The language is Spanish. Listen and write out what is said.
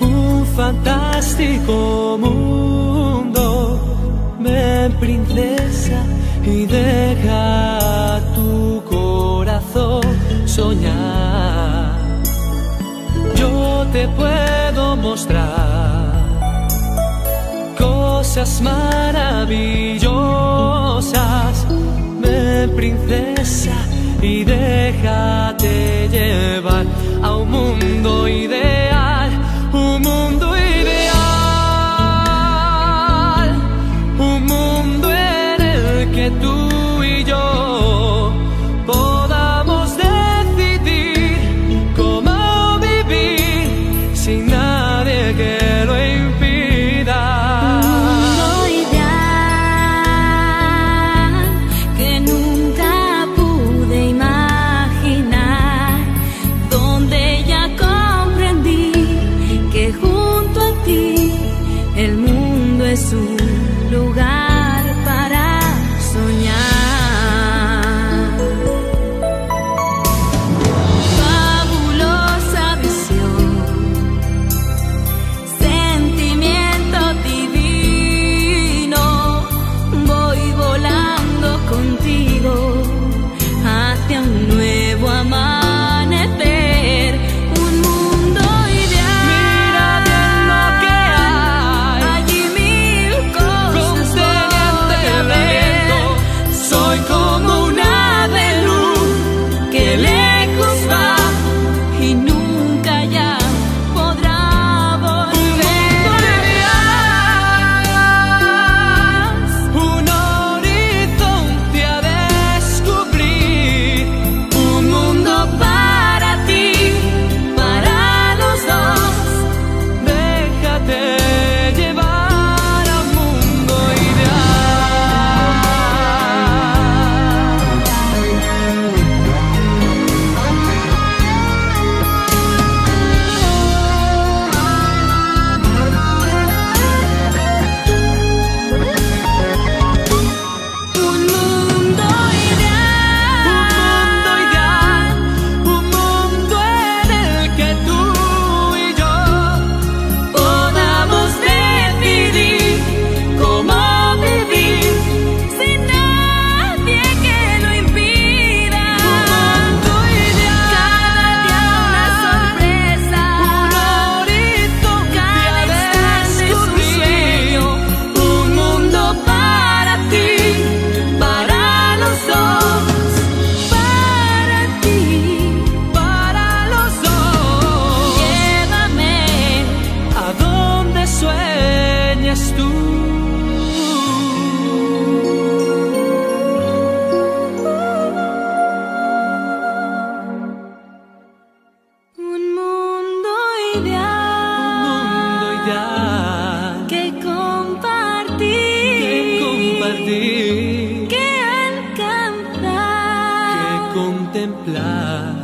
un fantástico mundo. Ven, princesa, y deja tu corazón soñar. Yo te puedo mostrar cosas maravillosas. Ven, princesa, y déjate llevar a un mundo ideal, un mundo ideal, un mundo en el que tú Jesus. sueñes tú. Un mundo ideal, que compartir, que compartir, que contemplar.